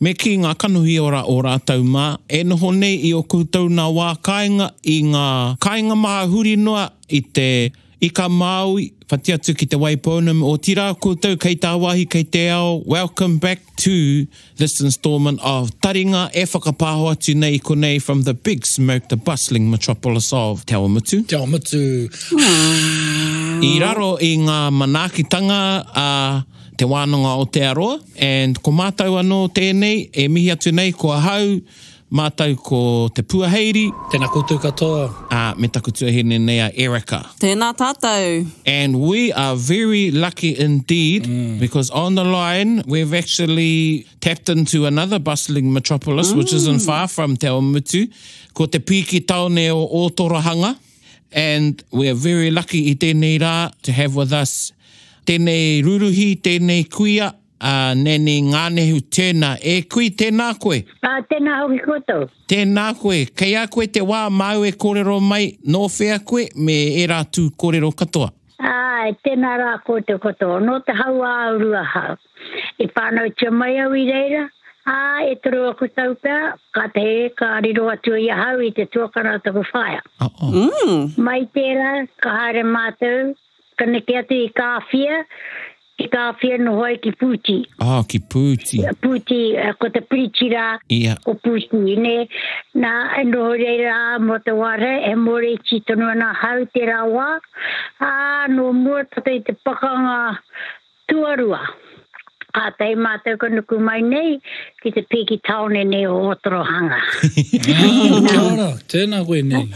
Me kī ngā kanohi ora o rātou mā e noho nei i ō koutou nā wā kāinga i ngā kāinga maha huri noa i te Ika Māui whati atu ki Te Waipounamu otirā koutou kei tāwāhi kei te ao Welcome back to this instalment of Taringa e whakapāho atu nei i konei from the big smoked the bustling metropolis of Te Awamutu Te Awamutu i raro i ngā manaakitanga a. Te Wānanga Aotearoa, and ko mātou anō tēnei e mihi atu nei ko ahau, mātou ko Te Puaheiri. Tēnā koutou katoa. Ā, me taku tuahine nei a Erica. Tēnā tātou. And we are very lucky indeed because on the line we've actually tapped into another bustling metropolis which isn't far from Te Awamutu, ko te pīki tāone o Ōtorahanga. And we are very lucky i tēnei rā to have with us tēnei rūruhi, tēnei kuia, a Nanny Nganehu Turner. E kui, tēnā koe. Ā, tēnā hoki koutou. Tēnā koe. Kei a koe te wā māu e kōrero mai nō whea koe me ērā tū kōrero katoa. Āe, tēnā rā koutou katoa. Nō te hau āu rua hau. I whānautia mai au i reira, ā, e toru aku tau pea, kātahi ka riro atu i ahau i te tuakana o taku whaea. Mai tērā, ka haere mātou, ka neke atu i Kāwhia, ki Kāwhia noho ai ki Pūti. Oh, ki Pūti. Pūti, ko te piriti rā, ko Pūti, nē. Nā, e noho i reira, ā, mō te wā he, he mōreiti tonu ana ahau i tērā wā. Ā, nō mua tata i te pakanga, Tuarua, ka tae mātou ka nuku mai nei ki te pīki tāone nei o Otorohanga. Kia ora, tēnā koe nei.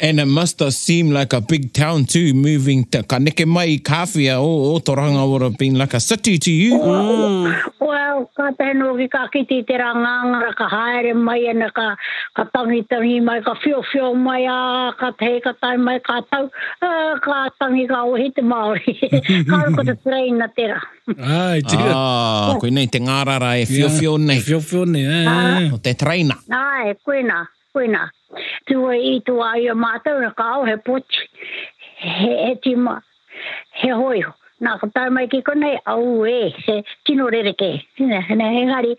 And it must of seemed like a big town too, moving, ka neke mai i Kāwhia, oh, Otoranga would of been like a city to you. Well, ka tae noa hoki ka kite i tērā ngāngara ka haere mai ana ka Ka tangitangi mai, ka whiowhio mai, ā, ka hei ka tae mai ka tau, ā, ka tangi ka wehi te Māori. Kāore ko te tereina tera. Ai, tira. Ā, koinei te ngārara e whiowhio nei. E whiowhio nei, ā. Ā. Ko te tereina. Āe, koinā, koinā. Tua i tū a ia mātou, ka ao he poti, he, he tīma, he hōiho. Nā, ka tae mai ki konei, auē, he tino rerekē. Nē, engari,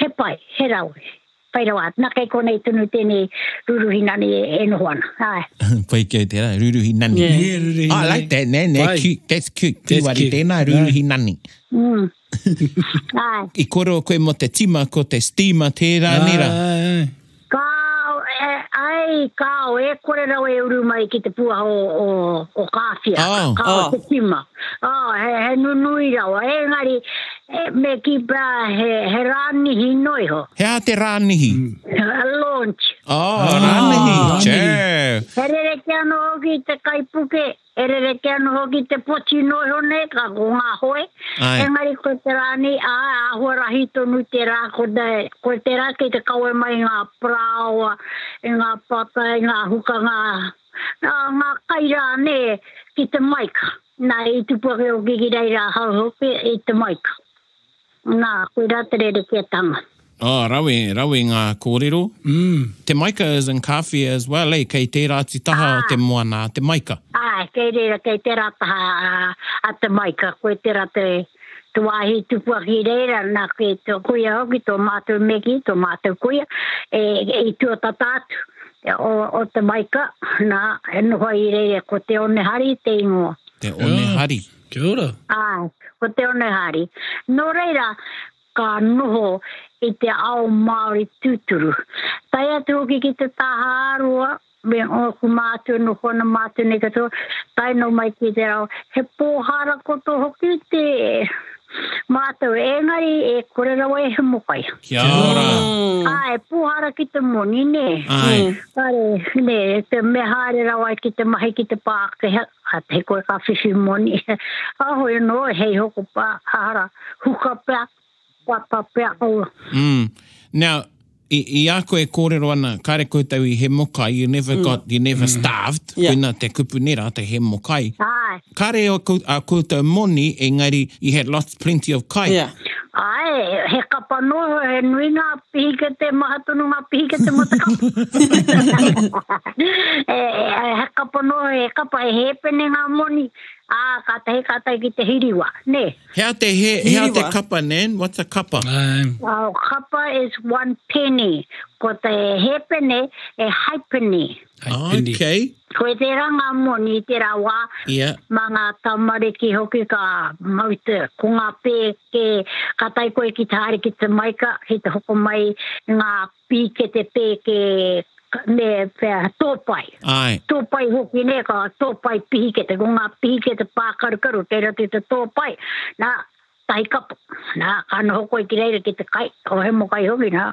he pai, he rawe. Pai rawa, na kei konei tonu tenei ruruhi nani e noho ana, ae. Pai kei tera, ruruhi nani. Yeah. Yeah, ruruhi nani. I like that, ne, ne, Pai. cute, that's cute, That's Tiwari, cute. tena, ruruhi nani. Mm. Ae. I korero koe mo te tima, ko te steamer tera, Ae, nera. ae, ae. Kao, e, ae, kao, e kore rawa e uru mai ki te puaha o, o, o Kawhia. Oh. Kao Oh. te tima. Oh, he, he nunui rawa, engari, He, me ki pea he, he rānihi noa iho. He aha te rānihi? Launch. Oh, rānihi, che. He rerekē anō hoki i te kaipuke, he rerekē anō hoki i te poti noa iho nei, ka ko ngā hoe. Ai. Engari ko te rānihi, āe, āhua rahi tonu tērā, ko te, ko tērā kei te kawe mai i ngā parāoa, i ngā pata, i ngā hukanga, ngā, ngā kai rā nē, ki te maika. Na, i tupu ake o Gigirei ra hau hoki i te maika. Na, koira te rerekiatanga. Oh, rawe, rawe ngā kōrero. Te maika is in Kāwhia as well, eh, kei tērā atu taha o te moana a te maika. Āe, kei reira, kei tērā taha a te maika, koe tērā te wāhi i tupu ake i reira, nā, kei tō kuia hoki, tō mātou Megi, tō mātou kuia, e, i tuatata atu. Te Owa o te Maika, nā, e noho ai i reira ko Te Onehari te ingoa. Te Onehari. Kia ora. Āe, ko Te Onehari. Nō reira, ka noho i te ao Māori tūturu. Tae atu hoki ki te taha ā-roa, me ōku mātua, noho ana mātua nei katoa, tae noa mai ki te rau, he pōharakoto hoki te. Mātou, engari e kore rawa e hemo kai. Kia ora. Āe, pūhara ki te moni, nē. Āe. Kare, nē, te me haere rawa ai ki te mahi ki te Pākehā, he koe ka whiwhi moni. Kāhore anō, hei hoko pā, hara, huka pea, waka pea. Now, I a koe e kōrero ana, kāre koutou i he mokai, you never got, you never starved, koina te kupu nei rā, te he mokai. Kāre a koutou moni, engari you had lots, plenty of kai. Āe, he kapa nō, he nui ngā pihikete, maha tonu ngā pihikete mō te kapa. He kapa nō, he kapa, he hēpene ngā moni, ā, kātahi ka tae ki te hiriwa, nē. Hea te he, hea te kapa, Nan? What's a kapa? Well, kapa is one penny. Ko te hepene, e haipeni. Haipeni. Okay. Koe tērā ngā moni i tērā wā. Yeah. Mā ngā tamariki hoki ka mau te, ko ngā pēke, ka tae koe ki te haere ki te maika, ki te hoko mai i ngā pīkete pēke me whea tōpai. Ae. Tōpai hoki nē, ka tōpai pihikete, ko ngā pihikete pākarukaru, tērā te te tōpai. Nā, tahi kapa, nā, ka noho koe ki reira ki te kai, o he mokai hoki, nā.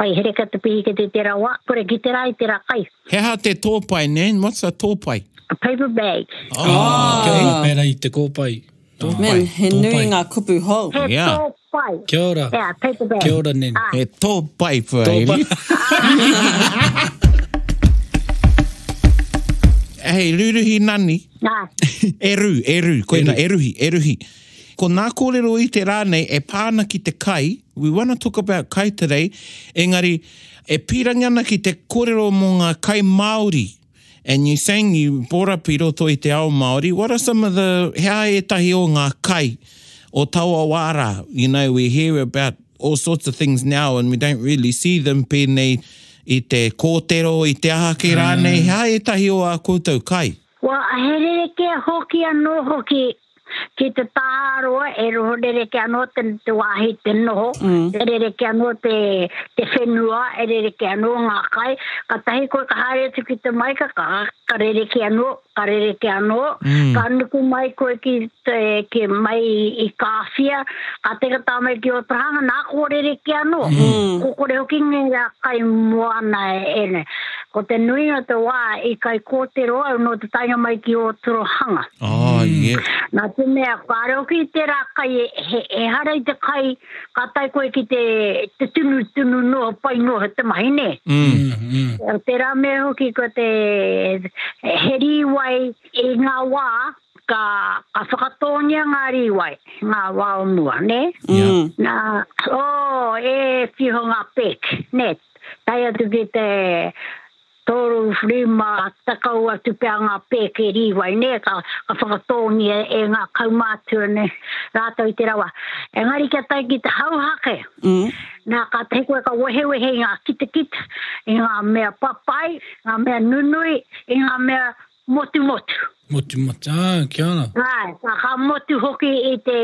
Whai hereka te pihikete i tērā wā, kore ki te rā i tērā kai. He aha te tōpai, Nan, what's a tōpai? A paper bag. Ah, okay. Pērā i te kōpai. Man, he nui ngā kupu hou. He yeah. tō pai. Kia ora. Yeah, take the bag. Kia ora, Nen. Ah. He tō pai for tō Hailey. Hei, ruruhi nani. Nā. e ru, e ru. Koe na, e ruhi, e ruhi. Ko nā kōrero i te rā nei e pāna ki te kai. We want to talk about kai today. Engari, e pīrangi ana ki te kōrero mō ngā kai Māori. And you sang, you brought up i roto i te ao Māori, what are some of the, he aha ētahi o ngā kai o taua wā rā? You know, we hear about all sorts of things now and we don't really see them, pēnei i te kōtero, i te aha kē rānei, he aha ētahi o ā koutou kai? Kua rerekē hoki anō hoki Ki te taha roa, e noho rerekē anō te wāhi te noho, e rerekē anō te whenua, e rerekē anō ngā kai. Kātahi koe ka haere atu ki te maikaka, ka rerekē anō, ka rerekē anō. Ka nuku mai koe ki te, ki mai i Kāwhia, ka teka taha mai ki Ōtahanga, nā kō rerekē anō. Kōkore hoki ngā kai moana e nei. Ko te nui o te wā i kai kōtero au nō te taenga mai ki Ōtorohanga. Ah, ie. Nā te mea, kāre hoki i tērā kai e, he, ehara i te kai ka tae koe ki te, te tunu, tunu noa, pai noa te mahi, nē. Tērā mea hoki ko te, he rīwai i ngā wā ka ka whakatōngia ngā rīwai, ngā wā o mua, nē? Ia. Nā, ō, e whiho ngā pec, nē, tae atu ki te toru, rima, tekau atu pea ngā pec e rīwai, nē, ka ka whakatōngia e ngā kaumātua, nē, rātou i te rawa. Engari kia tae ki te hauhake, nā, kātahi koe ka wehewehe i ngā kitakita, i ngā mea papai, ngā mea nunui, i ngā mea Motumotu. Motumotu, ā, kia ora. Āe, ā, ka motu hoki i te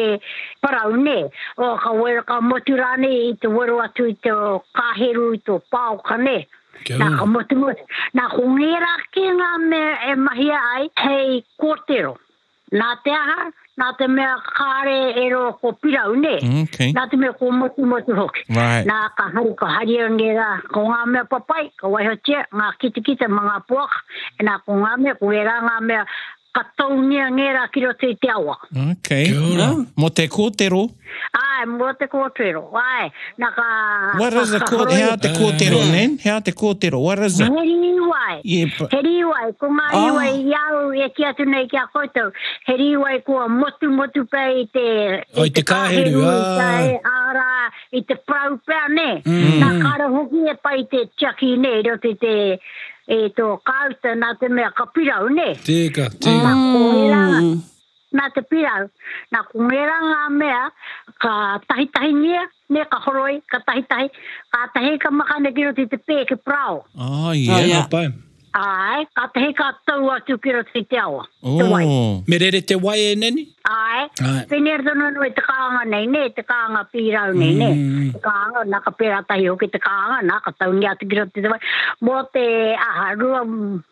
parau, nē. Ō, ka wera, ka motu rānei i te wero atu i tō kāheru, i tō pāoka, nē. Kia ora. Nā, ka motumotu. Nā, ko ngērā kē ngā mea e mahia ai hei kōtero. Nā te aha? Nā te mea kāre e rō ko pirau, nē? Okay. Nā te mea ko motumotu hoki. Right. Nā, ka haru, ka haria nē rā. Ko ngā mea papai, ka waihotia, ngā kitakita mā ngā poaka. E nā, ko ngā mea, ko ērā ngā mea, ka toungia ngērā ki roto i te awa. Okay. Kia ora. Mō te kōtero. Āe, mō te kōtero, āe, nā ka whakahoroia. He aha te kōtero, Nan? He aha te kōtero? What is it? He rīwai. He rīwai. Ko ngā rīwai i a au e kī atu nei ki a koutou, he rīwai kua motumotu pea i te kāheru, arā, i te parau pea, nē. Nā, kāre hoki e pai te tiaki nei i roto i tō kāuta, nā te mea ka pirau, nē. Tēka, tēka. Nā, koirā. Nā te pirau, nā ko ngērā ngā mea ka tahitahingia, nē, ka horoi, ka tahitahi, kātahi ka makana ki roto i te pē, ki parao. Ah, ia, oh, ka pai. Āe, kātahi ka tau atu ki roto i te awa, oh. te wai. Me rere te wai e Nanny? Āe, Āe. pēnei tonu anō i te kānga nei, nē, te kānga pīrau nei, mm. nē, te kānga, nā ka pērā tahi hoki te kānga, nā ka taungia atu ki roto i te wai. Mō te, aha, rua,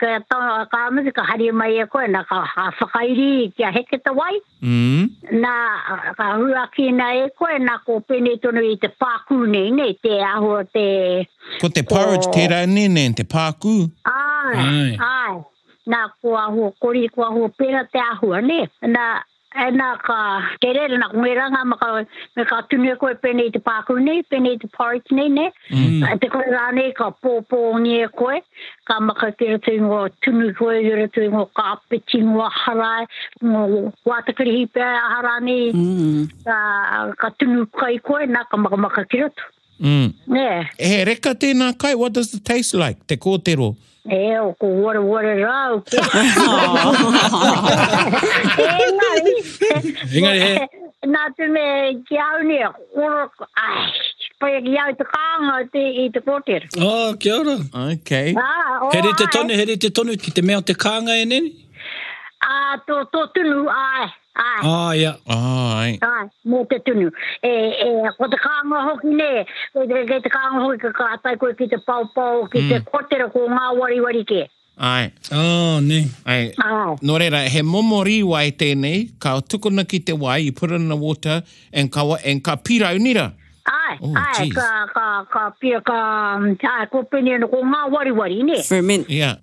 Kia tono, ka mutu ka haria mai e koe, na ka whakairi kia heke te wai, na ka huakina e koe, na ko penei tonu i te pākū nei, nei, te aho te... Ko te porridge tērā nei, nei, te pākū? Āe, āe, na ko aho kori, ko aho pera te ahua, nei, na Tēnā ka tere, tēnā ko ngērā ngā maka, me ka tunu e koe pēnei te pāku nei, pēnei te porridge nei, ne? Mm. Ka te koe rānei, ka pōpōngi e koe, ka maka ki roto i ngō tunu koe, ki roto i ngō kāpeti, ngō aharae, ngō wātakarihi pēa aha rānei, mm. ka, ka tunu kai koe, nā ka makamaka ki roto. Mm. Nē. He reka tēnā kai, what does it taste like, te kōtero? Eo, ko wareware rā au te. Engari. Engari he. Nā te me ki au ni, koro, ai, pai ki au te kānga te, i te kōtero. Oh, kia ora. Okay. Ah, oh, he rite tonu, he rite tonu ki te mea o te kānga e neni? Ah, tō, tō tunu, ai. Āe. Āe. Āe. Āe, mō te tunu. E, e, ko te kānga hoki nē, kei te, kei te kānga hoki ka kātai koe ki te paopao, ki mm. te kotera ko ngā wariwari kē. Ai. Oh, ne. Ai. Oh. Nō reira, he momo rīwai tēnei, ka tukuna ki te wai, you put it in the water, and ka, and ka pirau nira. Ai, oh, ai, geez. ka, ka, ka pia, ka, um, ai, ko pene, ko ngā wariwari, ne? Ferment. Yeah.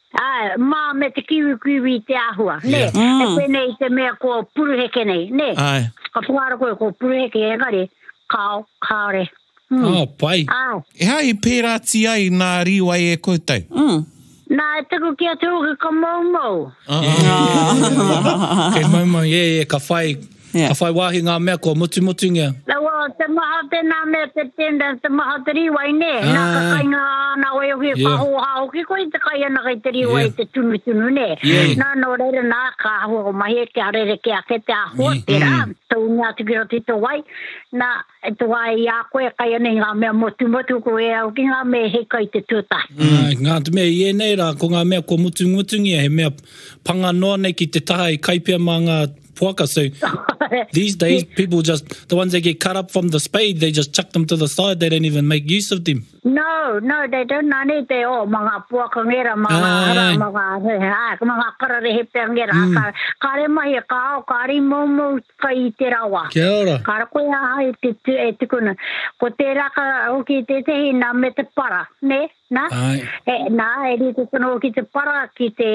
Ae, ma me te kiwikiwi i te ahua, ne, e pene i te mea ko puruheke nei, ne. Ae. Ka whakaaro koe ko puruheke engari, kao, kaore. Oh, pai. Ae. Ehai i pērāti ai nā Riwai e koutou? Nā, e tuku ki a Te Oki ka moumou. Ae. Kei moumou, yeah, yeah, ka whai. Ka whai wāhi ngā mea kua mutimutingia. Rawa, te maha tēnā mea te tender, te maha te rīwai, nē? Nā, ka kainga āna wai hoki, e whāhōhā hoki koe i te kaianaka i te rīwai, i te tunutunu, nē? Nā, nō reira, nā, ka mahia kia rerekē ake te āhua, tērā, tūngia atu ki roto i tō wai, nā, e toa ai i a koe e kai ana i ngā mea motumotu, ko ērā hoki ngā mea e hika i te tuatahi. Āe, nā te mea i ēnei rā, ko ngā mea kua mutimutingia, he mea panga noa nei ki te taha i kai pea mā ngā. poaka. So these days, people just, the ones that get cut up from the spade, they just chuck them to the side. They don't even make use of them. No, no, they don't know any te o mga puaka ngera, mga ah, hara, yeah. mga, ah, mga kararehe pia ngera. Mm. Ka, ka re mahi, e ka ao, ka ri mou mou kai i te rawa. Kia ora. Ka ra koe aha i te tu, e tukuna. Ko te raka hoki te tehi na me te para, ne? Na, e, na, e rite tono ki te para, ki te,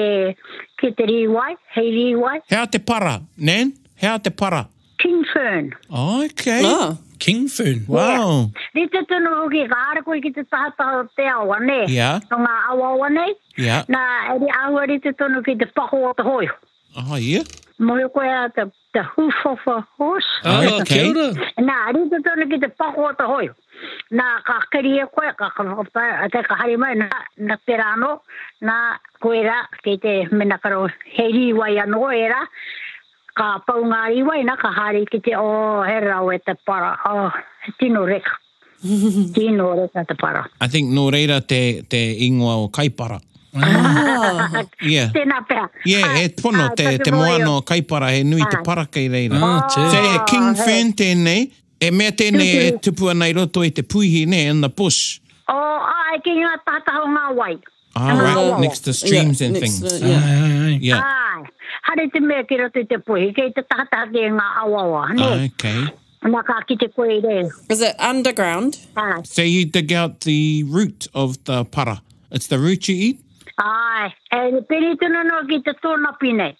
ki te rīwai, hei rīwai. Hea te para, Nan? Hea te para? King Fern. Oh, okay. Ah. King Fern, wow. Yeah. Rite tono hoki, ka haere koe ki te tahataha o te awa, ne? Yeah. No ngā awawa nei? Yeah. Na, e ri ahua rite tono ki te pako o te hoiho. Aha ia? Mōhio koe a te, te hoof of a horse? Ah, ah okay. kia ora. Nā, rito tonu ki te pako o te hoi. Nā, ka keri e koe, ka whakapae, te ka hari mai, nā, nā tērā anō, nā, koe rā, kei te mena karo, he rīwai anō e rā, ka pau ngā rīwai, nā, ka hari ki te, oh, he rau e te para, oh, he tino reka. Tino reka te para. I think nō reira te, te ingoa o Kaipara. Ah, yeah. Tēnā pea. Yeah, ah, he pono, ah, te, te moana o Kaipara, he nui ah. te para kei reira. Ah, oh, so, he king oh, fern hey. tēnei, e mea tēnei e tupu ana i roto i te puihi, ne, in the bush. Oh, ai, ki ngā tātaha o ngā wai. Ah, Aha, right. awa. Next to streams Yeah, and next things. to- yeah. Ai, ai, ai. Yeah. Āe, hare te mea ki roto i te puhi, kei te tahataha ki ngā awawa, nē. Ah, Okay. Nā ka kite koe i reo. Is it underground? Āe, So you dig out the root of the para. It's the root you eat? āe, e peri tonu noa ki te tōnapi nei.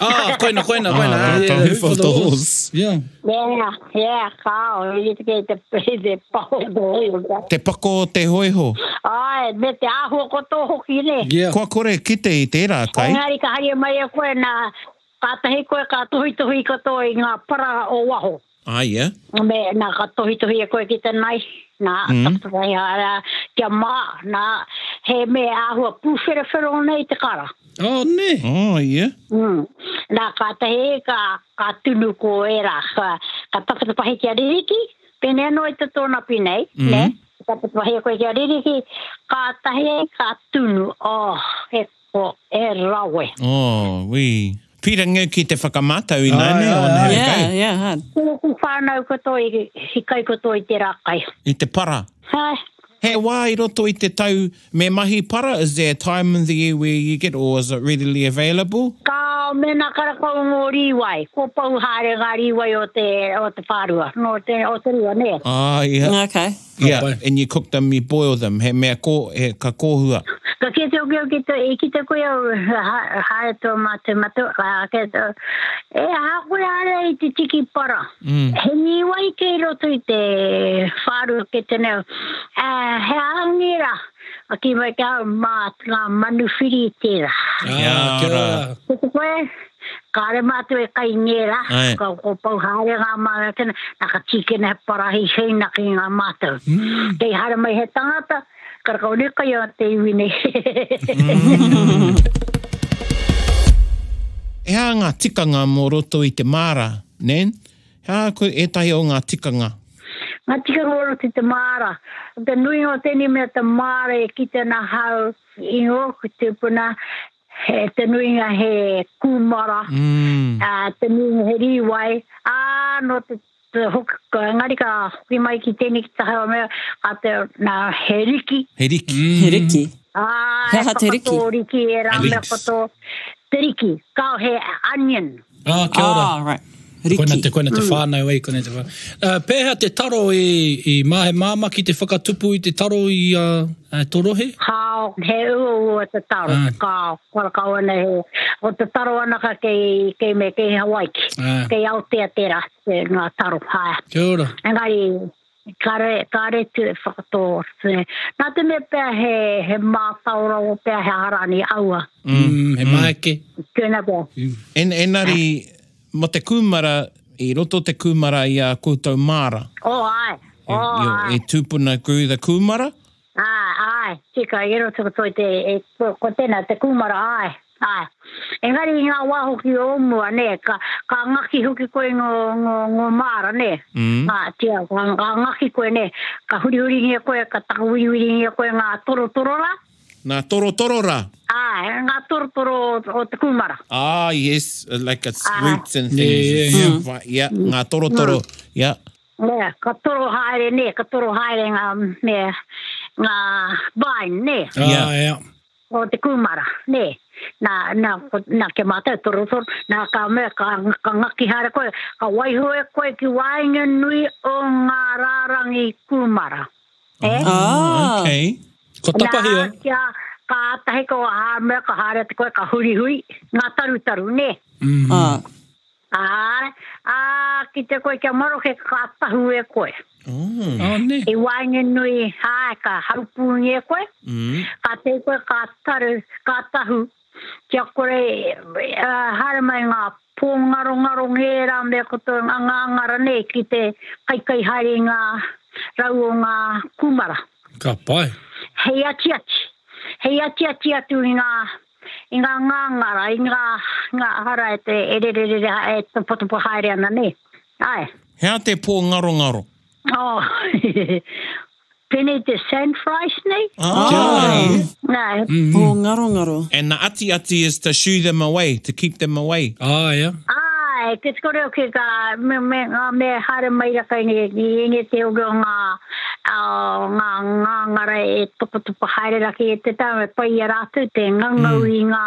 Ah, koina, koina, ah, koina. Ah, yeah, who for the horse. Yeah. Yeah, yeah, kao. Ia te kei te, te pako te hoiho. Te pako te hoiho. Ai, me te aho ko tō hoki ne. Yeah. Kua kore kite i tērā kai. Engari ka haria mai a koe nā, kātahi koe ka tuhi tuhi katoa i ngā para o waho. A ia. Me, na, ka tohitohia koe ki tenei, na, takatakahi haere a, kia ma, na, he me ahua puwherewhero nei te kara. A, ne. A, ia. Mm. Na, katahi, ka, ka tunu ko era, ka, ka takatakahi kia ririki, pene ano i te tona pi nei, ne, ka takatakahi koe kia ririki, katahi, ka tunu, oh, he. Ko E Rawe. Oh, wee. Pira nge ki te whakamātau ināiane on have a go. Yeah, yeah, hard. Tōku whānau koto i hikai koto i tērā kai. I te para. Hi. He wā i roto i te tau me mahi para, is there a time in the year where you get or is it readily available? Kāo, mēnā kara kau ngō rīwai, kua pau haere ngā rīwai o te, o te whārua, nō te, o te rua, nē. Ah, ia. Okay. Ia, and you cook them, you boil them, he mea kō, he, ka kōhua. Ka kite au ki au ki te, i kite koe au, ha, haere tō mātou matou, ka kite au, e aha koe haere i te tiki para? Mm. He nīwai kei roto i te whāru ke te neo, e, he aha ngira? Ka ki mai ki au, mā ngā manuwhiri tērā. Kia ora. Ko te koe? Kāre mātou e kai ngērā, ka, ko pau haere ngā māra tēnā, nā ka tīkina he parahi heina ki ngā mātou. Mm. Kei haere mai he tangata, ka rakau ne kai a te iwi nei. Mm. He aha ngā tikanga mō roto i te māra, Nan? He aha koe ētahi o ngā tikanga? Ngā tikanga mō roto i te māra. Te nuinga o tēnei mea te māra e kite ana hau, i ngōku tūpuna, He te nuinga he kūmara, te nuinga he rīwai, ā, nō te hoki, engari ka hoki mai ki tēnei ki taha mea, a te, nā, he riki. He riki. He riki. Ā, he whakatō riki e rā mea katoa. Te riki, ka he onion. Ah, kia ora. Ah, right. Riki. Koina te, koina te mm. whānau ei, koina te whānau. Uh, pēhea te taro i, i mā, he māma ki te whakatupu i te taro i a, a Torohe? Kāo, he ua ua te taro, uh. kāo, kora kāo ana he, o te taro anaka kei, kei me, kei Hawaiki, uh. kei Aotea tērā, te ngā taro, hae. Kia ora. Engari, Kare, kare tu e whakato tene. Na te me pea he, he ma taora o pea he harani aua. Mm, he ma eke. Tena ko. En, enari, mo te kumara, i roto te kumara i a koutou mara. Oh, ai. Oh, ai. E, e, e tupuna, agree the kumara. Āe, āe, tika, i roto katoa i te, e, ko, ko tēnā te kūmara, āe, āe. Engari i ngā wā hoki o mua, nē, ka, ka ngaki hoki koe ngō, ngō, ngō māra, nē. Mm. Ā, tia, ka, ka ngaki koe, nē, ka hurihuringia koe, ka takawiriwiringia koe ngā torotoro rā. Ngā torotoro rā? Āe, ngā torotoro o te kūmara. Ah, yes, like its Āe. roots and things. Nē, its, yeah, yeah. Mm. right, yeah, ngā torotoro, yeah. Nea, ka toro haere, nē, ka toro haere ngā mea, ngā vine, nē. Ia, ia. O te kūmara, nē. Nā, nā, ko, nā, ki a mātou torotoro, nā, ka mea, ka, ka ngaki haere koe, ka waiho e koe ki waenganui o ngā rārangi kūmara. E? Oh, okay. Ko tapahia. Nā, kia, kātahi ko, hā, mea, ka haere atu koe, ka hurihuri, ngā tarutaru, nē. Mm. Ah. Āe, ā, kite koe kia maroke ka tahu e koe. I waenganui, āe, ka haupūngi e koe, ka tei koe ka taru, ka tahu, kia kore e haere mai ngā pōngarongaro, ngērā mea katoa, ngā ngāngā ranei ki te kaikai haere i ngā rau o ngā kūmara. Ka pai. Hei atiati, hei atiati atu i ngā I ngā ngāngara, i ngā, ngā hara e te, e rererere, e topotopo haere ana nē. Āe. Hea te pō ngarongaro? Oh, pēnei te sand fries nei. Oh. Kia ora e. Āe. Pō ngarongaro. And the atiati is to shoo them away, to keep them away. Āe. Āe, kia kore hoki ka, me, me, me haere mai raka i, i ēnei te oge o ngā. ngā ngāngara e topatopa haere raki e te tau, e pai i a rātou te ngangau i ngā,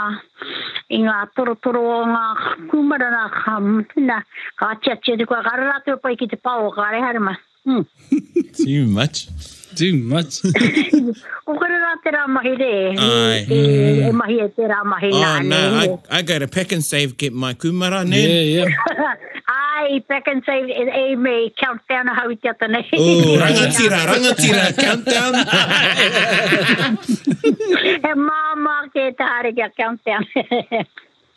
i ngā torotoro o ngā kūmara nā, ka mutunā, ka ati atu te kua, kāre rātou e pai ki te pao, kāre haere mai. Too much. Too much. Ko kore rā tērā mahi rē, e mahi e tērā mahi nā, nē. Oh, nā, I go to Pak'nSave get my kūmara, nē. Yeah, yeah. Ae, if I can say it, e me count down a hau te ata nei. Ooh, rangatira, rangatira, count down. he māma ke te haere kia count down.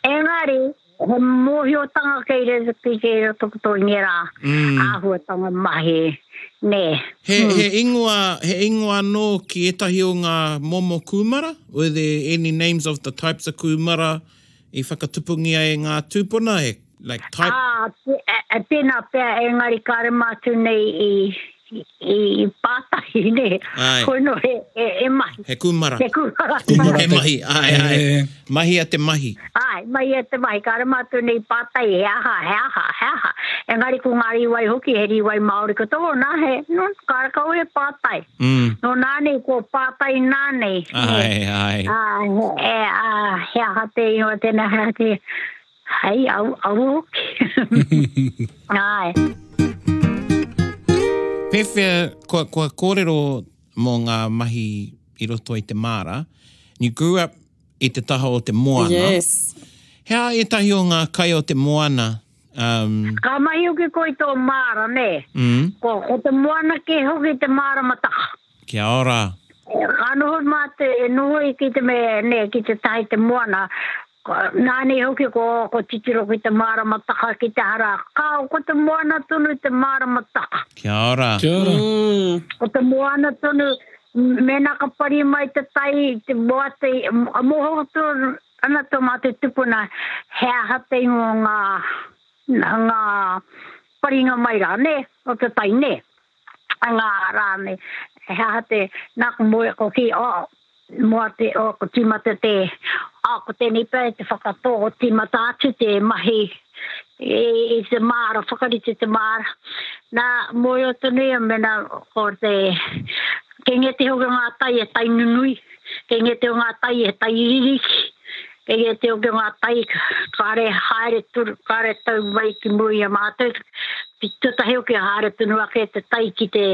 Engari, he mōhiotanga kei re te pike i roto kuto i ngera mm. āhuatanga mahi. Nē. He, hmm. he, ingoa, he ingoa anō ki etahi o ngā momo kūmara? Were there any names of the types of kūmara? I whakatupungia e ngā tūpuna e. Like type. Ā, tēnā pea, engari ka rema atu nei i, i, i Pātahi, nē. Āe. Koe nō he, he, he mahi. He kūmara. He kūmara. He kūmara. He mahi, āe, āe. E. Mahia te mahi. Āe, mahia te mahi. Ka rema atu nei i Pātahi, he aha, he aha, he aha. Engari ko ngā rīwai hoki, he rīwai Māori katoa, nā, he, no, ka rakau he pātai. Mm. No nane ko pātai nane. Ai, ai. A, e, a, he aha te ingoa tēnā, he aha te, hei, au, au hoki. ai. Pewhea, kua, kua kōrero mō ngā mahi i roto i te māra. You grew up i te taha o te moana. Yes. Hea ētahi o ngā kai o te moana Um. Ka mahi hoki koe i tō māra, nē? Mm. Ko, ko te moana kē hoki te māramataka. Kia ora. Ka noho mātou, e noho i ki te me, nē, ki te taha i te moana, nāni hoki ko, ko titiro ki te māramataka ki te hara. Kāo, ko te moana tonu te māramataka. Kia ora. Kia ora. Mm, ko te moana tonu, mēnā ka pari mai te tai, te moate, a moho tonu, Ana to ma te tupuna he aha te ingo nga nga paringa mai ra ne o te tai ne nga ra ne he aha te na ko moe ko ki o moa te o ko timata te a ko tenei pe te whakato o timata atu te mahi E, e te māra, whakarite te māra. Nā, mōio tonu ia mena ko te... Kei ngē te hoki ngā tai e tai nunui, kei ngē te ngā tai e tai iririki, kei ngē te hoki ngā tai kāre haere turu, kāre tau mai ki mua i a mātou. Ki tētahi hoki haere tonu ake te tai ki te...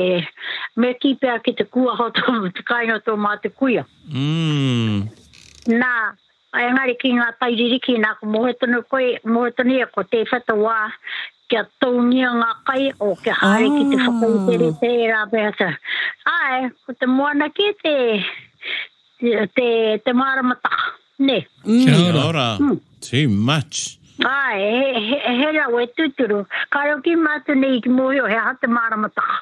Me kī pea ki te kuaha o tō, te kāinga o tō mātou kuia. Mm. Nā, Engari ki ngā taiririki nāku mohe tonu koe, mohe tonu ia ko tēwhai te wā kia toungia ngā kai o kia haere ki te whakareterete e rā mea atu. Ae, ko te moana kē te te māramataka, nē. Kia ora. Too much. Ae, he rawe tūturu. Kāre au ki mātou nei i mōhio he aha te māramataka.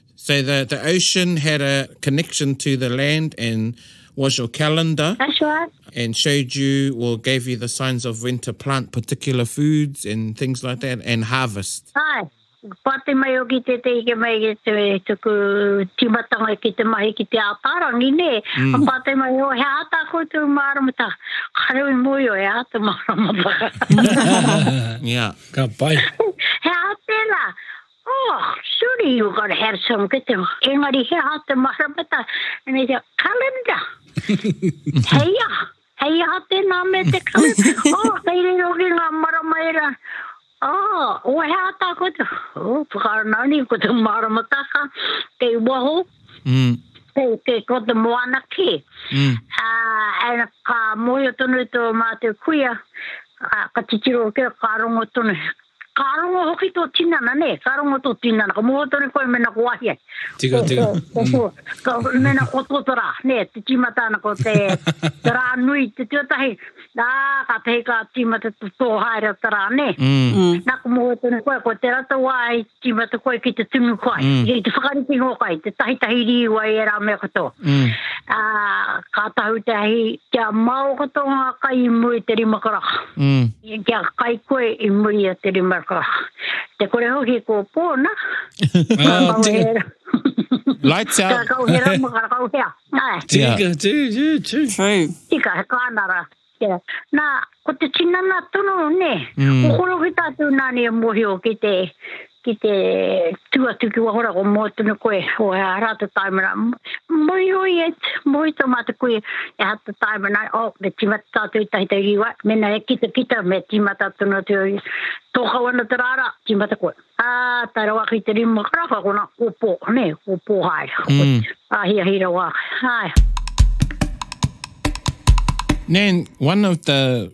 So the the ocean had a connection to the land and was your calendar. That's right. And showed you or gave you the signs of when to plant particular foods and things like that and harvest. Hi. Pate mai o ki te te ike mai ki te tuku timatanga ki te mahi ki te ātārangi, nē. Mm. Pate mai o he ātā koutou māramata. Kare ui mui o he ātā māramata. yeah. Ka pai. he ātēla. Oh, surely you've got to have some good things. Engari he aha te maharamata? And he said, calendar. hei aha? Hei aha tēnā me te calendar? oh, kei riro ki ngā marama e rā. Oh, o he aha tā koutou? Oh, whakaranani ko te maharamata ka kei waho. Mm. Kei, kei ko te moana ki. Mm. Uh, and ka moio tonu tō mātou kuia, ka, ka titiro kia ka rongo tonu. Ka rongo hoki tō tinana, nē? Ka rongo tō tinana, ka mōhio tonu koe mēnā ko wāhi ai. Tika, tika. Ko, ko, ko, ko, mēnā ko tō te rā, nē, te tīmata ana ko te, te rā nui, te tuatahi, ā, ka pehe ka tīmata te tō haere o te rā, nē? Nā, ka mōhio tonu koe, ko tērā tau wā i tīmata koe ki te tunu kai, ki te whakarite i ngō kai, te tahitahi rīua i ērā mea katoa. Ā, ka tahu te ahi, kia mao katoa ngā kai i mua i te rima karaka. I te kai koe i muri a te rima ka. Te kore hoki kua po na. Ka kau he ra. Lights out. Ka kau he rama ka kau hea. Tika, tika, tika. He kāna ra. Na, ko te tinana tonu ne. Ko koroki tatu nani e mohio ki te. ki te tu atu ki waho ra ko moe tonu koe o he aha ra te taimana moe roi e moe to ma te kui e ha te taimana o me tima tatu i tahi te riwa me na e kita kita me tima tatu no te oi to ka wana te rara tima te koe a ta rawa ki te rima kara ka kona o po ne o po hai mm. a hi hi rawa hai Nan, one of the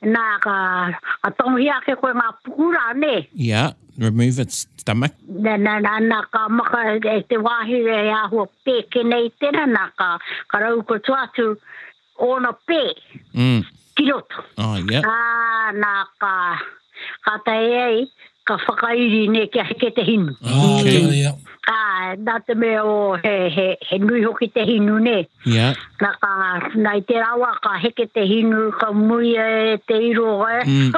Nā, ka, ka tonohia ake koe ngā puku rā, nē? Ia, remove its stomach. Nā, nā, nā, nā, ka maka e te wāhi e āhua pēke nei tērā, nā, ka, ka raukoto atu ōna pē. Mm. Ki roto. Oh, ia. Ā, nā, ka, ka tae ai, Ka whakairi ne kia heke te hinu. Ah, kia ora ia. Ka, na te mea o he, he, he nui hoki te hinu, ne? Ia. Na ka, na i te rawa ka heke te hinu, ka muia e te iro, e? Mm.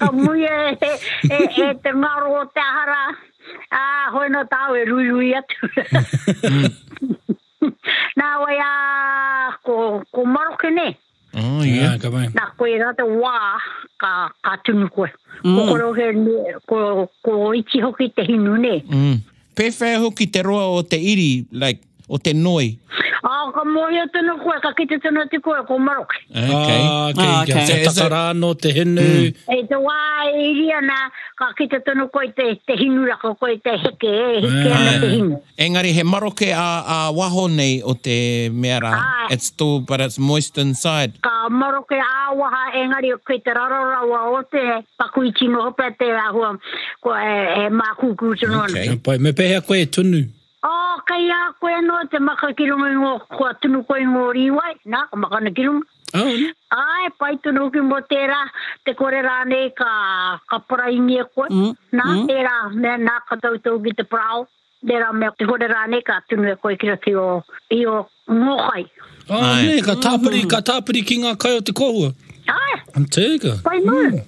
ka muia e, e, e te ngaro o te ahara. Ah, hoi no tau e ruirui atu. Mm. Nā wai, ā, ko, ko Maroke, nē? Oh, yeah. Nā, ka mai. Nā, koe rā te wā ka, ka tunu koe. Mm. Ko korohe, ko, ko iti hoki te hinu, nē. Mm. Pēwhea hoki te roa o te iri, like, o te noi? Ā, oh, ka mōhio tonu koe, ka kite tonu atu koe, ko maroke. Okay. Ah, okay. Ah, okay. Te takara anō, te hinu. Mm. E te wā e iri ana, ka kite tonu koe te, te hinu rako, koe te heke, e heke ah, ana te hinu. Engari he maroke a a waho nei o te mea ra, it's too but it's moist inside. Ka maroke a waha engari kei te raro rawa o te paku i tino hope ate a hua kua he makuku tonu ana. Ka pai, me pehea koe e tunu? Oh kei a koe ano te maka ki runga i ngo kua tunu koe i ngo riwai, na ka maka ana ki runga. Ae pai tonu hoki mo tera te kore ranei ka ka paraingia koe, na era mea na ka tautau ki te parao. Tērā mea te hore rānei ka tunu e koe ki roto i ō, i ō mōkai. Ah, Ai. nē, ka tāpiri, ka tāpiri ki ngā kai o te kōhua. Āe. Tēga. Whai mū.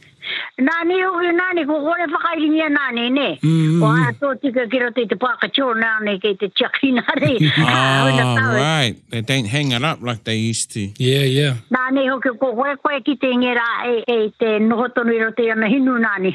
Nāni hoki, nāni, ko kore whakairingia nāni, nē. Mm. Ko āia tōtika ki roto i te pāka chore nāni kei te tiaki nāni. Ā, huna Ah, tāwe. right. They don't hang it up like they used to. Yeah, yeah. Nāni hoki, ko kore koe ki te inge rā e, e te noho tonu i roto i ana hinu nāni.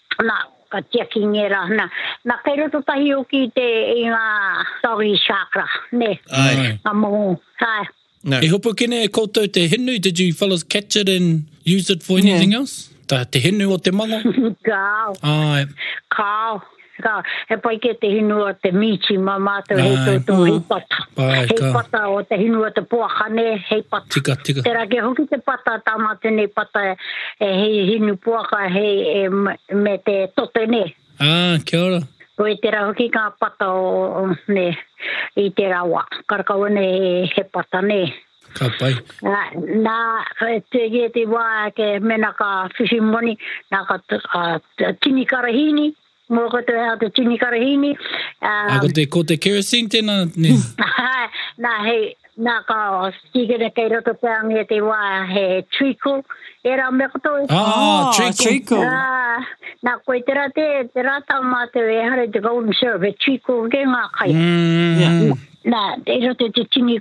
Na, ka tiaki ngera ana, na, kei roto tahi hoki i te, i nga doggy chakra, ne? Aye. Nga moho, aye. No. E hopu kene e koutou te hinu, did you fellas catch it and use it for anything else? Ta, te hinu o te manga? Kao. Aye. Kao. Ka, he pai ke te hinu o te mīti ma matou hei Aye. tō hei pata. Aye, Hei ka. pata o te hinu o te poaka, ne, hei pata. Tika, tika. Tera, kia hoki te pata, Tamate nei pata, E he hinu poaka he e me te tote ne. A, kia ora. Ko e tera hoki nga pata o, ne, i te rawa. Karakawa ne he pata ne. Ka pai. Na, na, te ge te wa ke mena ka whiwhi moni, na ka tini karahini, Mō koutou e hao te tini karahīni. Ā, ko te, ko te kerosene tēnā, nē. nā, hei, nā, ka tīkina kei roto pea ange te wā, he treacle, ērā mea katoa. Ā, treacle. Treacle. Ā, nā, koe te rā, te, te rātau mātou, ehara i te golden syrup, he treacle kē ngā kai. Ia. Nā, i roto i te tini,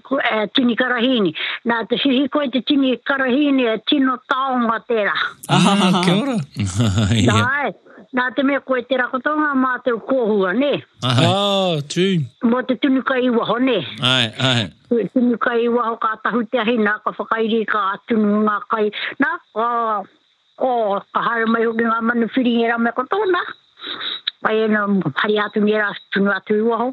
tini karahīni. Nā, te whiwhi koe i te tini karahīni, e tino taonga tērā. Ā, kia ora. Ia. Nā, Nā te mea koe te rakoto ngā mātou kōhua, nē. Āe. Oh, true. Mō te tunu kai i waho, nē. Āe, āe. Te tunu kai i waho ka tahu te ahi, nā, ka whakairi, ka tunu i ngā kai, nā, oh, oh, ka haere mai hoki ngā manu whiri i ngērā mea katoa, nā. Pai ēnā, haria atu ngērā, tunu atu i waho.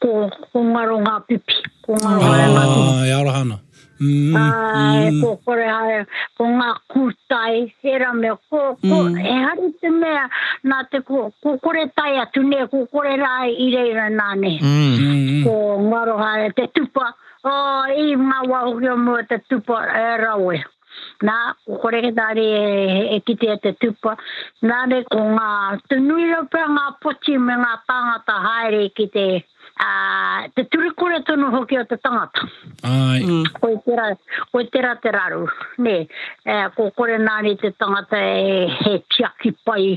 Ko, ko ngaro ngā pipi, ko ngaro haere ngā pipi. Ah, e araha ana. Mm, ah, mm. ko kore haere, ko ngā kūtai, ērā mea, ko, ko, mm. e hari te mea, nā te ko, ko kore tai atu ne, ko kore rā i reira nāne. Mm. mm. Ko ngaro haere, te tupa, oh, i ngā wā hoki o mua te tupa, e rawe. Na, ko kore nā re e kitea te tupa, nā re ko ngā, te nui rau pea ngā poti me ngā tāngata haere ki te, ā, te turikore tonu hoki o te tangata. Āe. Koe tera, koe tera te raru, nē. Ā, ko kore nā re te tangata e, he tiaki pai,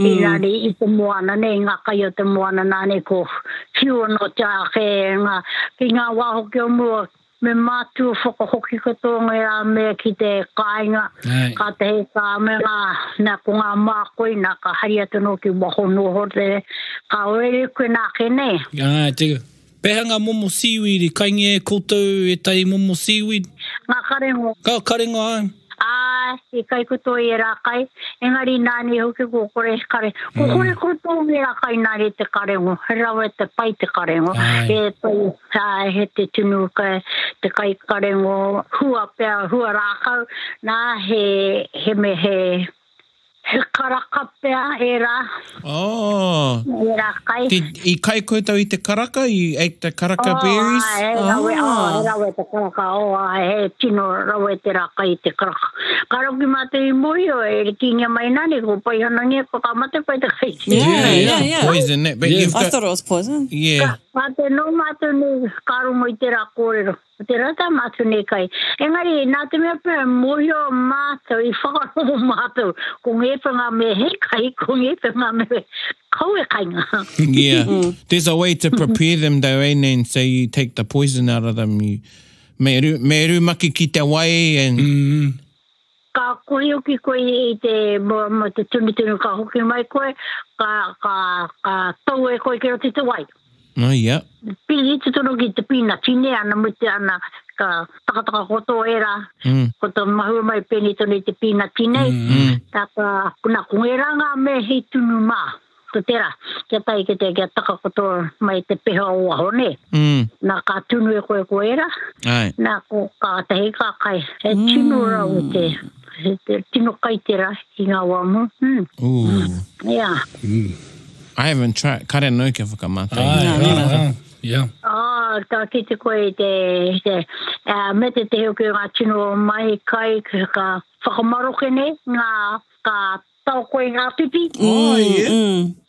inā re i te moana, nē, i ngā kai o te moana, nā re ko whiu anō te ake, ngā, ki ngā wā hoki o mua, Me mātua whakahoki katoa ngā mea ki te kāinga, kātahi ka mea, nā, ko ngā mākoi, nā, ka hari atu anō ki waho noho te, ka oere koe nāke nei. Āe, te, pēhea ngā momo seaweed i kaingia e koutou ētahi momo seaweed? Ngā karenga. Ngā karenga, āe. Ā, he kai ko tō ērā kai, engari nāni hoki ko kore he kare. Ko kore ko tō ērā kai nāre te karengo, he rawe te pai te karengo. He pai, ā, he te tunu kai, te kai karengo, hua pea, hua rākau, nā, he, he me he, He karaka pea ērā. Oh. Ērā kai. Did, i kai koutou i te karaka? You ate the karaka oh, berries? Oh, he rawe, oh. oh, he rawe te karaka. Oh, ai, he tino rawe te rā kai i te karaka. Ka roki mātou i mori o e rikingia mai nani, ko pai hana nia, ko ka mate pai te kai. Yeah, yeah, yeah. yeah. Poison, that, but yeah. you've got... I thought it was poison. Yeah. Ka, ka te nō mātou ni, ka rongo i te rā kōrero. Ko te rautama atu nei kai. Engari, nā te mea pea e mōhio a mātou, i whakarongo mātou, ko ngēwhea ngā mea he kai, ko ngēwhea ngā mea kau e kainga. Yeah. There's a way to prepare them though, eh, Nan? So you take the poison out of them, you, me, me rumaki ki te wai and Ka kohiuki koe i te mo te tunutunu ka hoki mai koe ka ka ka tau e koe ki roto i te wai. Ah ia. Piri tutono ki te pina tine ana mute ana ka takataka ko to era mm. ko to mahu mai peni tonu i te pina tine mm. ta ka kuna ko era nga me he tunu ma. Ko tera, kia tae ki te, kia takakoto mai te peha o waho, ne? Mm. Na ka tunu e koe ko era. Ai. Na ko ka tahi ka kai. He mm. tino rau te, he te, tino kai tera i nga wamu. Mm. Ooh. Mm. Yeah. Mm. I haven't tried. Kare no kia whakamata. Ai, ai, ai, ai, ai. Yeah. Ah, ka ki te koe te, te uh, me te te heo ki ngā tino mai kai ka whakamaroke nei, ngā ka tau koe ngā pipi.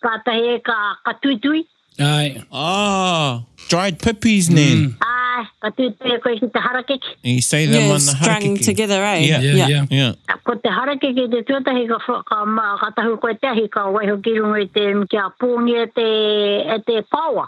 Kātahi e ka, ka tuitui. Ai. Ah. Dried pippies nē? Ai, ka tuitui e koe ki te harakeke. You say them on the harakeke. Strung together, eh? Yeah, yeah, yeah. yeah. Ko te harakeke te tuatahi ka, ka, ka tahu koe te ahi, ka waiho ki runga i te, ki a pōngia te, te paoa.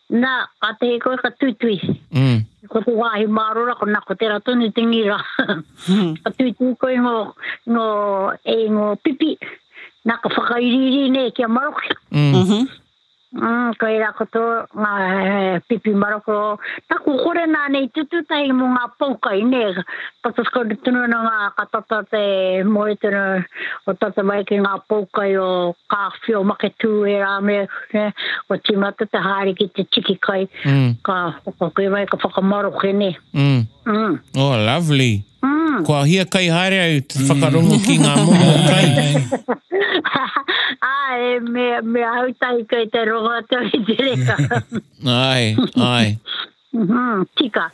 Na, ka tehe koe ka tuitui. Ko te wāhi mārora, ko nā, ko tērā tonu te ngira. Ka tuitui koe i ngō, i ngō, i ngō pipi. Nā, ka whakairiiri nei kia maroke. Mm, ko ērā ko tō ngā pipi maroko. Nā, ko kore nā nei tututahi mō ngā poukai, nē. Tata kore tonu ana ngā, ka tata te moe tonu o tata mai ki ngā poukai o kā. Whio make tū e Rāmea, kua tīmata te haere ki te tiki kai, ka whakakoe mai, ka whakamaroke nei. Oh, lovely. Kua hia kai haere au te whakarongo ki ngā momo kai. Āe, me ahau tahi koe te rongo atu i te reka. Āe, āe. Tika.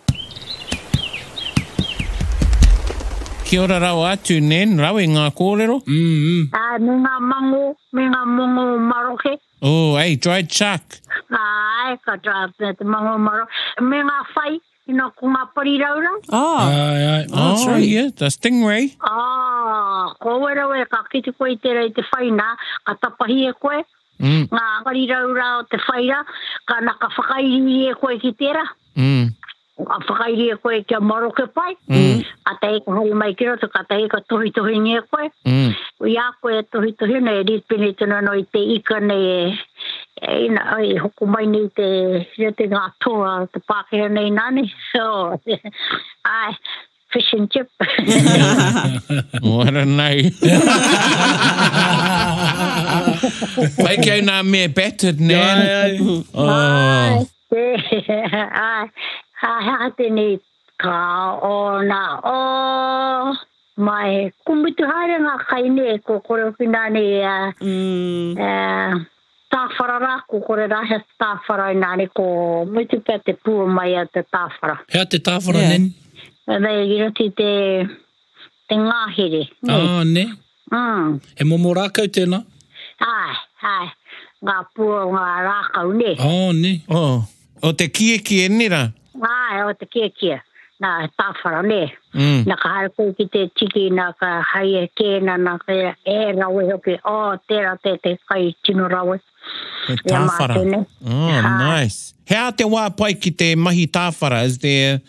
Kia ora rawa atu, Nan, rawe ngā kōrero. Āe, me ngā mangō, me ngā mongō maroke. Oh, ai, dried shark. Āe, ka dried me te mangō maroke. Me ngā whai, you know, ko ngā pariraura. Ah. Āe, āe. Oh, that's right. Oh, yeah, the stingray. Ah, ko awe rawe, ka kite koe i tērā i te whai nā, ka tapahi e koe, Ngā ngarirau rā o te whai rā, ka na ka whakairiiri e koe ki tērā, ka whakairi e koe kia maroke pai, ka tahi ka haere mai ki roto, ka tahi ka tohitohinga e koe, i a koe e tohitohi ana, e ripini tonu ana i te ika nei e, e hoko mai nei te, reo te ngā toa, te Pākehā nei nāne, āe. Fish and chip. Wara nei. Pai kei nā me battered, nē? Ai, ai. Oh. Ai, te, ai, ha, ha, tēnei, ka ona, oh, mai, ko mutu haere ngā kai, nē, ko kore hoki nāne, uh, mm. uh, Tāwhara rā, ko kore rā, hea te tāwhara ina are ko mutu pea te pua mai a te tāwhara. Hea te tāwhara yeah. nen? They roti te, te ngāhere. Ah, ne? Mm. He momo rākau tēnā? Ai, ai. Ngā pua o ngā rākau, ne? Oh, ne? Oh, o te kiekie, ne rā? Ae, o te kēkia. Nā, he tāwhara, nē. Mm. Nā ka haere koe ki te tiki, nā ka hai e kēna, nā ka e, e rawe hoki. Ō, oh, tērā tē te kai tino rawe. He tāwhara. Oh, nice. He a te wā pai ki te mahi tāwhara? Is there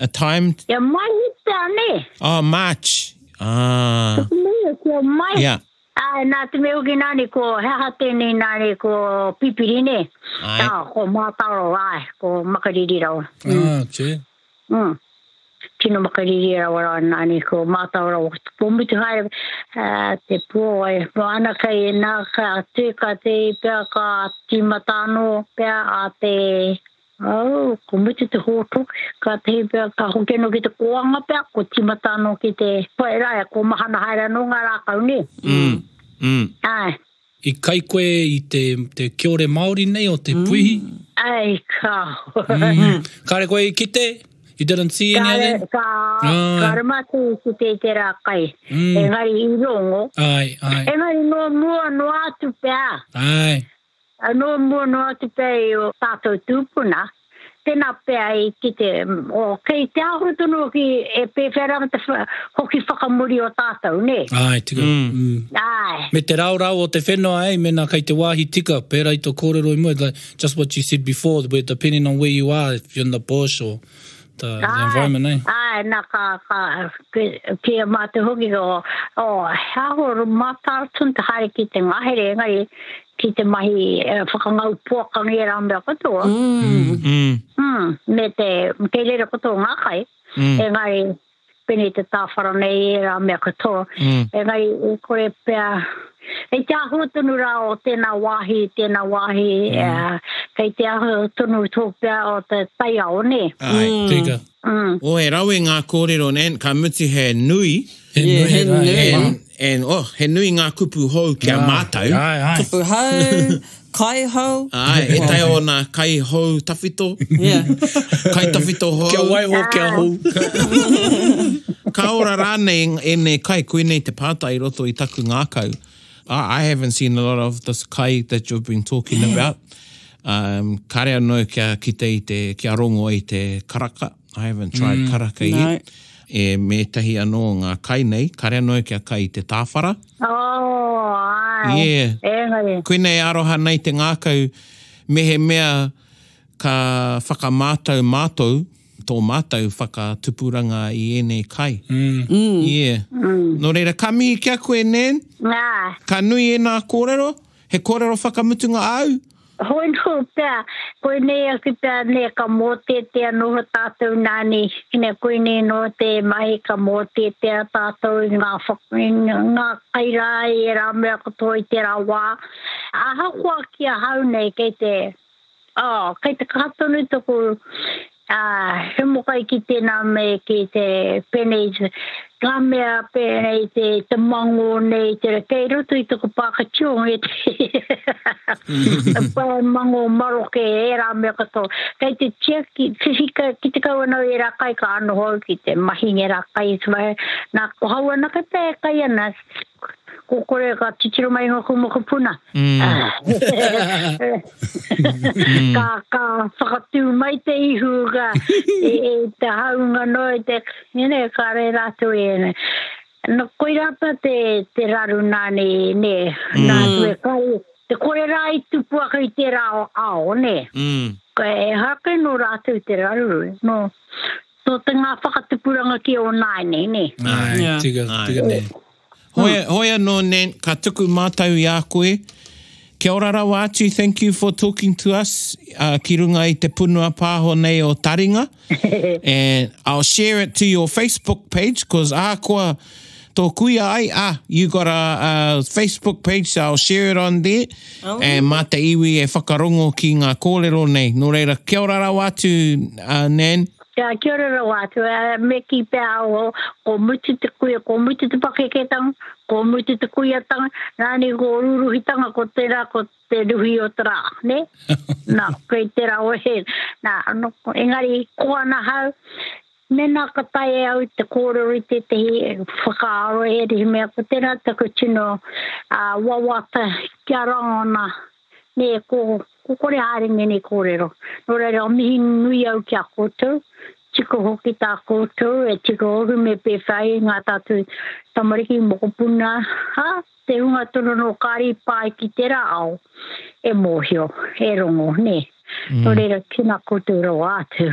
a time? Kia mahi pia, nē. Oh, March. Ah. Tuku mea, kia mahi. Yeah. Ae na te mea hoki nane ko he aha tenei nane ko pipiri ne. Ae. Tau ko mataro ae ko makariri rawa. Ah ok. Mm. Tino makariri rawa ra nane ko mataro rawa ko mutu haere ah te po ai po ana kai e na ka te ka te pea ka timata no pea a te Oh, ko Mutu te hōtō. Kātahi pea ka hoki anō ki te kōanga pea, kua tīmata anō ki te whai rā, e kōmahana haere anō ngā rākau, nē? Mm, mm. Āe. I kai koe i te, te kiore Māori nei o te puihi? Āe, ka. Mm. Kāre koe i kite? You didn't see any of them? Kāre, ka, Āe. kāre mātou i kite i tērā kai. Mm. Engari i rongo. Āe, āe. Engari nō mua noa atu pea. Āe. Anō mua noa atu pea i ō tātou tūpuna, tēnā pea i kite, oh, kei te ahu tonu hoki e pēwhea rawa te hoki whakamuri o tātou, nē? Āe, tika. Mm. Āe. Me te raorao o te whenua, eh, mēnā kei te wāhi tika, pērā i tō kōrero i mua, just what you said before, where depending on where you are, if you're in the bush or the, the ah, environment, eh? Ai, nā kā, kā, ki a mātou hoki, o, o, hea horu mātou tun te haere ki te ngahere, engari, ki te mahi e, whakangau puaka ngi rā mea katoa. Mm. Mm. Mm. Me te, kei rere katoa ngā kai, mm. engari, pēnei te tāwhara nei i ērā mea katoa. Mm. Engari, e kore pea, kei te aho tonu rā o tēnā wāhi, tēnā wāhi, mm. uh, kei te aho tonu tō pea o te taiao, nē. Ai, mm. tika. Mm. O, e rawe ngā kōrero, nē, ka mutu he nui. He nui, he nui. And oh, he nui ngā kupu hou ki a mātou. Ae, ae. Kupu hou, kai hou. Ae, e tae o nā kai hou tawhito. Yeah. Kai tawhito hou. Kia waiho, kia hou. Ka ora rānei ēnei kai, koinei te pātai i roto i taku ngākau. I haven't seen a lot of this kai that you've been talking about. Um, kare anō kia kite i te, kia rongo i te karaka. I haven't tried karaka yet. E mētahi anō ngā kai nei, kare anō e kia kai i te tāwhara. Oh, āe. Yeah. Ehei. Koinei e aroha nei te ngākau, mehemea ka whakamātau mātou, tō mātou whakatupuranga i ēnei kai. Yeah. Nō reira, ka mihi ki a koe, Nan. Āe. Ka nui ēnā kōrero, He kōrero whakamutunga āu? Hoi nō pea, koinei ake pea nē ka mōtetea noho tātou nāni ina koinei nō te mahi ka mōtetea tātou i ngā whakangā kai rā i ērā mea katoa i tērā wā. Ahakoa ki ahau nei kei te Oh, kei te kaha tonu toku he mokai ki tena me ki te penei, nga mea penei te te mango nei te re kei roto i toku pākatio me te pae mango maroke e ra mea kato. Kei te tia ki whiwhika ki te kau ana e ra kai ka ano hau ki te mahinga ra kai swa. Na ko hau ana ka te kai ana Ko kore ka titiro mai ngā kū mokopuna. ka, ka whakatū mai te ihu ka, e, e te haunga no e te, nene, ka re rātou e ne. No koi rātou te, te raru nāne, ne, mm. nā tu e kai, te kore rā i tupu aka i tērā ao, ne. Mm. Ka e hake no rātou te raru, no, Nō te ngā whakatupuranga ki ō nāianei, nē. Āe, tika, tika nē. Hoi, hoi anō nē, ka tuku mātau i a koe. Kia ora rawa atu, thank you for talking to us, uh, ki runga i te punua pāho nei o Taringa. And I'll share it to your Facebook page, cause ahakoa, tō kuia ai, ah, you got a, a Facebook page, so I'll share it on there, oh. and mā te iwi e whakarongo ki ngā kōrero nei. Nō reira, kia ora rawa atu, uh, Nan. Kia, kia ora rawa atu, uh, me ki pea o, ko mutu te kuia, ko mutu te pakeketanga, ko mutu te kuiatanga, nāni ko ruruhitanga, ko tērā, ko te ruhi o te rā, ne? Nā, kei tērā o he, nā, engari, ko ana hau, Mēnā ka taea au te kōrero i tētahi whakaaro e rere mea ko tērā taku tino wawata kia rangona nē ko kore haere ngēnei kōrero. Nō reira o mihi nui au ki a koutou, tika hoki tā koutou e tika hoki me pēwhea ai ngā tātou tamariki, mokopuna, ā, te hunga tonu anō kāre i pā ai ki tērā ao e mōhio, e rongo, nē. Nō reira, tēnā koutou rawa atu.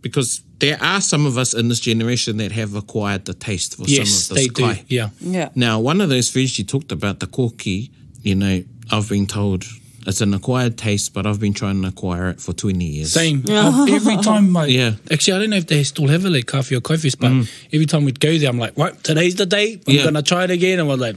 because there are some of us in this generation that have acquired the taste for yes, some of this they kai. Do. Yeah. yeah. Now, one of those foods you talked about, the koki, you know, I've been told – it's an acquired taste, but I've been trying to acquire it for 20 years. Same. Yeah. Oh, every time, mate. Yeah. Actually, I don't know if they still have it, like coffee or coffees, but mm. every time we'd go there, I'm like, right, today's the day. I'm yeah. going to try it again. And we're like,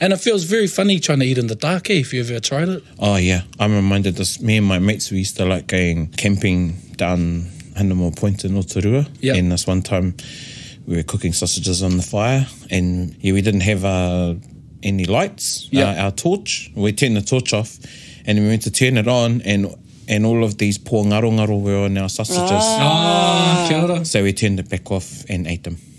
And it feels very funny trying to eat in the dark, eh, if you ever tried it. Oh, yeah. I'm reminded this, me and my mates, we used to like going camping down Hanamore Point in Otorua. Yeah. And this one time, we were cooking sausages on the fire, and yeah, we didn't have uh, any lights. Uh, yeah, Uh, our torch, we turned the torch off, and we went to turn it on, and and all of these poor ngaro were on our sausages. Ah. ah so we turned it back off and ate them. we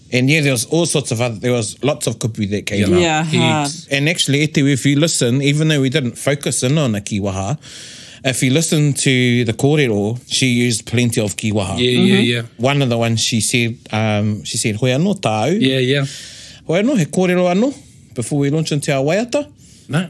And yeah, there was all sorts of other. There was lots of kupu that came yeah, out. Yeah, and actually, Ete, if you listen, even though we didn't focus in on a kiwaha, if you listen to the korero, she used plenty of kiwaha. Yeah, mm-hmm. yeah, yeah. One of the ones she said, um, she said, "Hoi ano tau." Yeah, yeah. Hoi ano he korero ano. before we launch into our waiata? No.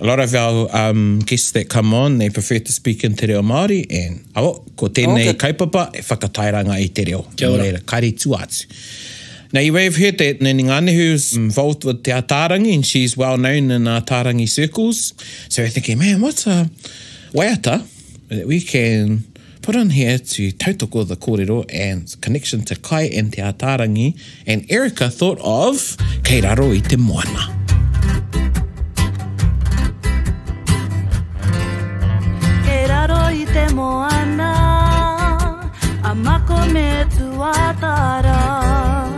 A lot of our um, guests that come on, they prefer to speak in te reo Māori, and oh, ko tēnei oh, kaupapa e whakatairanga i te reo. Kia ora. Reira, kare tua atu. Now, you may have heard that Nani Nganehu is involved with Te Ataarangi, and she's well known in Ataarangi circles. So we're thinking, man, what's a waiata that we can Put on here to tautoko the kōrero and connection to Kai and Te Ataarangi and Erica thought of Kei raro i te moana. Kei raro i te moana A mako me tuatara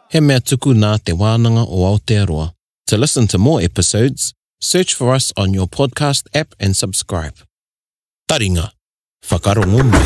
He mea tuku nā Te Wānanga o Aotearoa. To listen to more episodes, search for us on your podcast app and subscribe. Taringa, whakarongo mai.